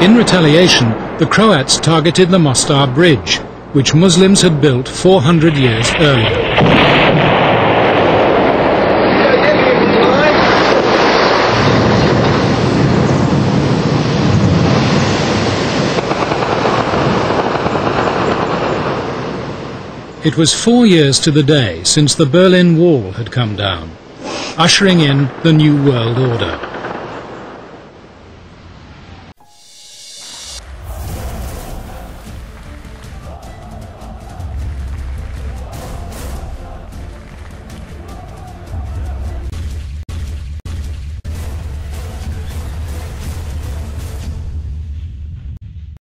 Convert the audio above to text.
In retaliation, the Croats targeted the Mostar Bridge, which Muslims had built 400 years earlier. It was four years to the day since the Berlin Wall had come down, ushering in the New World Order.